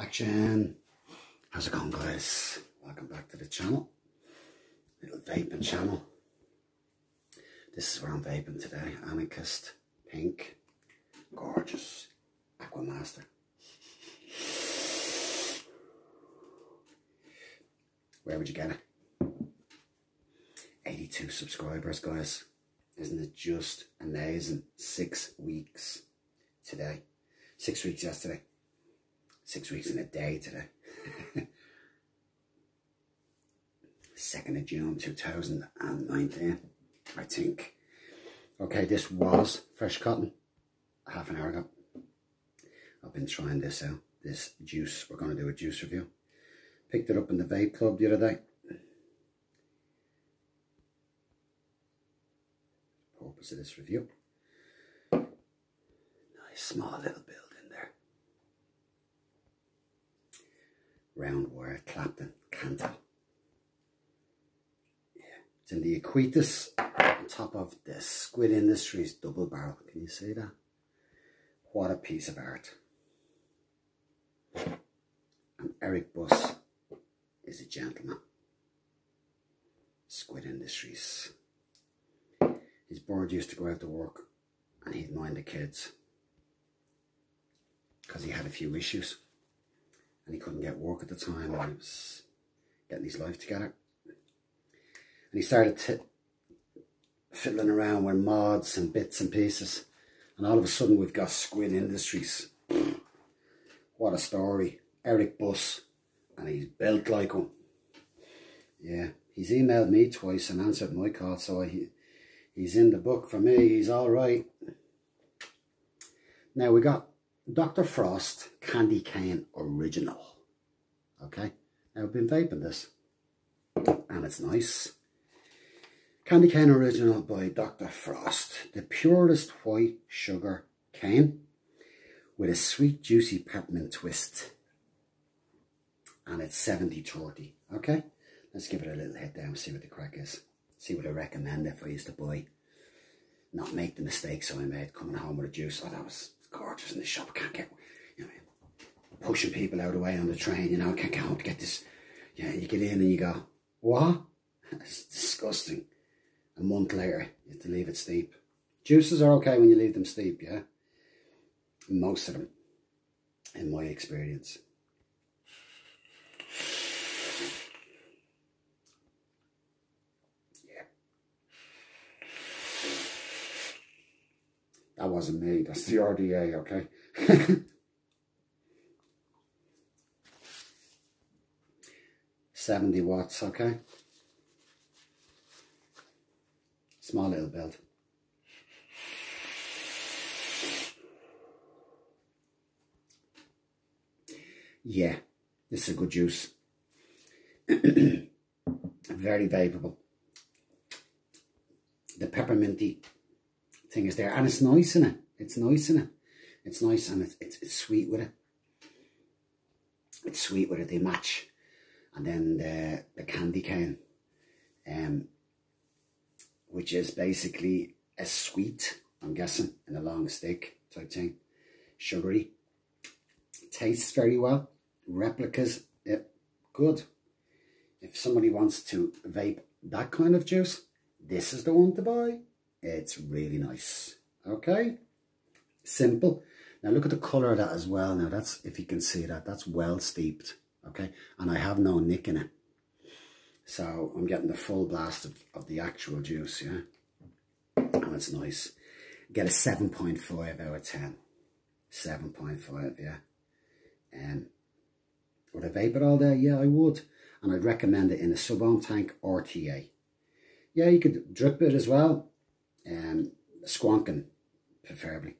Action! How's it going guys? Welcome back to the channel. Little vaping channel. This is where I'm vaping today. Anarchist, pink, gorgeous, Aquamaster. Where would you get it? 82 subscribers guys. Isn't it just amazing? Six weeks today. Six weeks yesterday. Six weeks in a day today. 2nd of June 2019, I think. Okay, this was fresh cotton half an hour ago. I've been trying this out, this juice. We're going to do a juice review. Picked it up in the vape club the other day. Purpose of this review. Nice small little building there. Round wire, Clapton, Kanthal. It's in the Aquitas on top of the Squid Industries double barrel. Can you see that? What a piece of art. And Eric Buss is a gentleman. Squid Industries. His board used to go out to work and he'd mind the kids because he had a few issues and he couldn't get work at the time and he was getting his life together and he started fiddling around with mods and bits and pieces. And all of a sudden we've got Squid Industries. What a story. Eric Buss. And he's built like him. Yeah. He's emailed me twice and answered my call. So he, he's in the book for me. He's all right. Now we got Dr. Frost Candy Cane Original. Okay. Now I've been vaping this. And it's nice. Candy Cane Original by Dr. Frost. The purest white sugar cane with a sweet juicy peppermint twist. And it's 70-30. Okay? Let's give it a little hit down, see what the crack is. See what I recommend if I used to buy. Not make the mistakes I made coming home with a juice. Oh, that was gorgeous in the shop. Can't get, you know, pushing people out of the way on the train, you know, I can't get home to get this. Yeah, you get in and you go, what? It's disgusting a month later, you have to leave it steep. Juices are okay when you leave them steep, yeah? Most of them, in my experience. That wasn't me, that's the RDA, okay? Seventy watts, okay? Small little build. Yeah, this is a good juice. Very vaporable. The pepperminty thing is there. And it's nice in it. It's nice in it. It's nice and it's, it's, it's sweet with it. It's sweet with it. They match. And then the, the candy cane. Um, which is basically a sweet, I'm guessing, in a long stick type thing. Sugary. Tastes very well. Replicas, yeah, good. If somebody wants to vape that kind of juice, this is the one to buy. It's really nice. Okay? Simple. Now look at the colour of that as well. Now that's, if you can see that, that's well steeped. Okay? And I have no nick in it. So I'm getting the full blast of, of the actual juice, yeah? And it's nice. Get a 7.5 out of 10. 7.5, yeah. Um, would I vape it all day? Yeah, I would. And I'd recommend it in a sub-ohm tank or TA. Yeah, you could drip it as well. Um, squonking, preferably.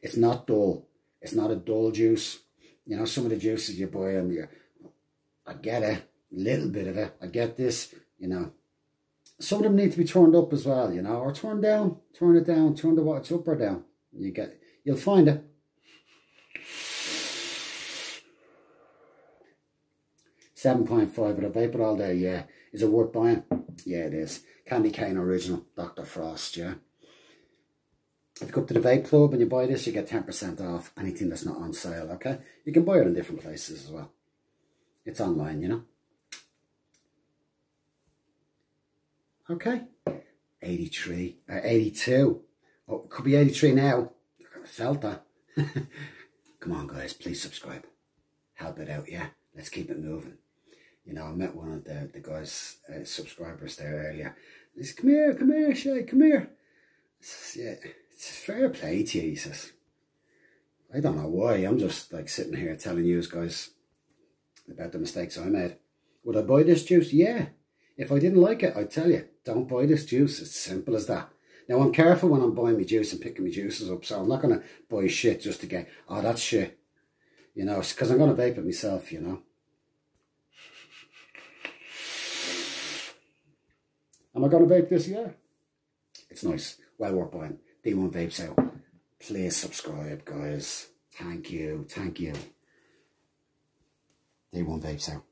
It's not dull. It's not a dull juice. You know, some of the juices you buy them, you, I get a little bit of it. I get this, you know. Some of them need to be turned up as well, you know, or turned down. Turn it down. Turn the watch up or down. You get, you'll find it. Seven point five with a vapor all day, yeah. Is it worth buying? Yeah, it is. Candy cane original, Dr. Frost, yeah. if you go up to the vape club and you buy this, you get 10% off anything that's not on sale, okay? You can buy it in different places as well. It's online, you know? Okay. 83, uh, 82. Oh, could be 83 now. I felt that. Come on, guys, please subscribe. Help it out, yeah? Let's keep it moving. You know, I met one of the, the guys, uh, subscribers there earlier. He said, come here, come here, Shay, come here. Says, yeah, it's fair play to you, he says. I don't know why, I'm just like sitting here telling you guys about the mistakes I made. Would I buy this juice? Yeah. If I didn't like it, I'd tell you, don't buy this juice. It's simple as that. Now, I'm careful when I'm buying my juice and picking my juices up, so I'm not going to buy shit just to get, oh, that's shit. You know, because I'm going to vape it myself, you know. Am I going to vape this? Yeah. It's nice. Well worth buying. D1 Vapes out. Please subscribe, guys. Thank you. Thank you. D1 Vapes out.